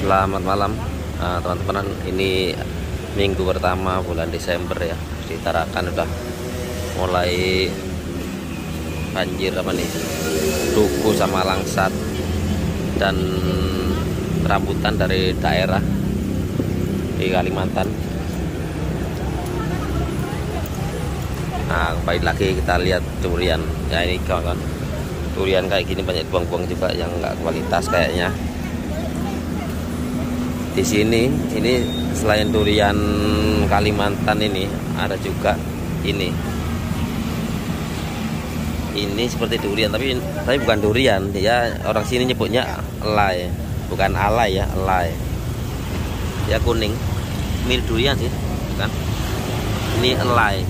Selamat malam. Eh, teman-teman ini minggu pertama bulan Desember ya. Di Tarakan udah mulai banjir apa nih? Duku sama langsat dan rambutan dari daerah di Kalimantan. Nah kembali lagi kita lihat durian. Ya ini kawan-kawan durian kayak gini banyak buang-buang juga yang nggak kualitas kayaknya di sini ini selain durian Kalimantan ini ada juga ini. Ini seperti durian tapi tapi bukan durian. Dia orang sini nyebutnya elai bukan alai ya elai. Ya kuning. Mirip durian sih kan? Ini elai.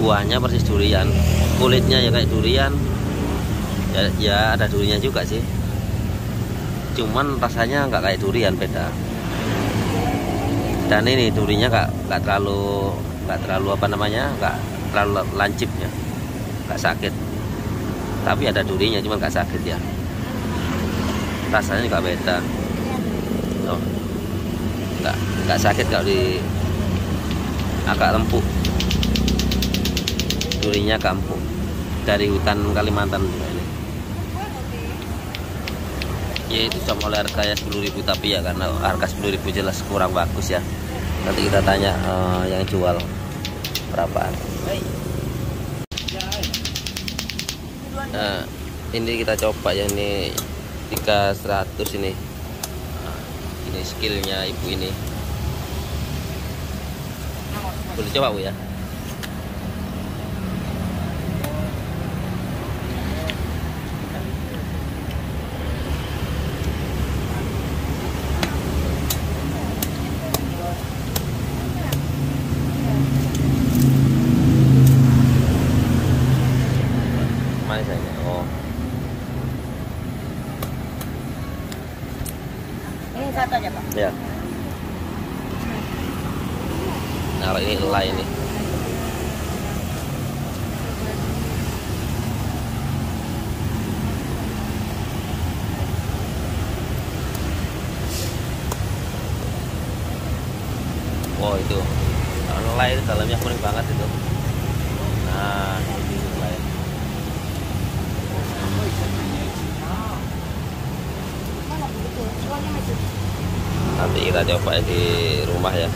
Buahnya persis durian. Kulitnya ya kayak durian. Ya, ya ada durian juga sih cuman rasanya nggak kayak durian beda. Dan ini durinya nggak nggak terlalu nggak terlalu apa namanya nggak terlalu lancipnya nggak sakit. Tapi ada durinya cuman nggak sakit ya. Rasanya juga beda. Oh. nggak nggak sakit kalau di agak empuk. Durinya empuk. Dari hutan Kalimantan juga ya itu sama oleh harga ya 10.000 tapi ya karena harga 10.000 jelas kurang bagus ya. Nanti kita tanya uh, yang jual berapaan. Nah, ini kita coba ya ini 3100 ini. Nah, ini skillnya ibu ini. Boleh coba bu ya Ini satu aja pak. ya. Nah ini elai ini. Oh itu. Kalau elai itu dalamnya kuning banget itu nah ini elai nanti kita coba di rumah ya.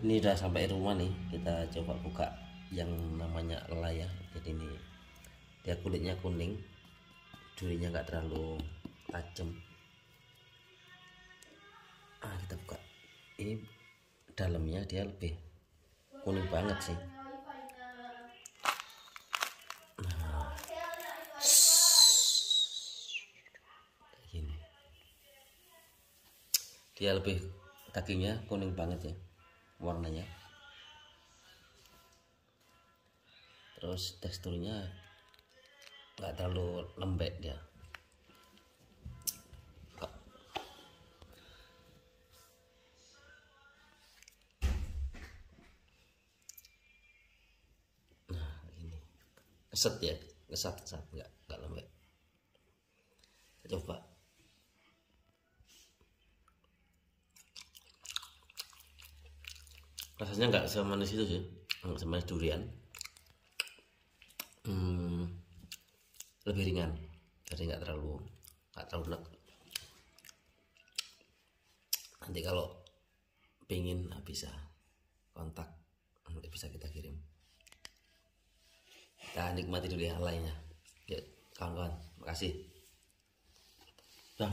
Ini udah sampai rumah nih. Kita coba buka yang namanya elai ya jadi ini dia kulitnya kuning. Durinya nggak terlalu tajam. Ah kita buka. Ini dalamnya dia lebih kuning banget sih nah kayak gini dia lebih dagingnya kuning banget ya warnanya. Terus teksturnya nggak terlalu lembek Kok. nah ini. Keset ya? Kesat kesat nggak nggak lembek. Coba rasanya nggak semanis itu sih. Nggak semanis durian. Hmm, lebih ringan. Jadi nggak terlalu nggak terlalu enak. Nanti kalau nah bisa. Kontak nanti bisa kita kirim. Kita nikmati dulu yang lainnya. Ya kawan-kawan makasih. Dah.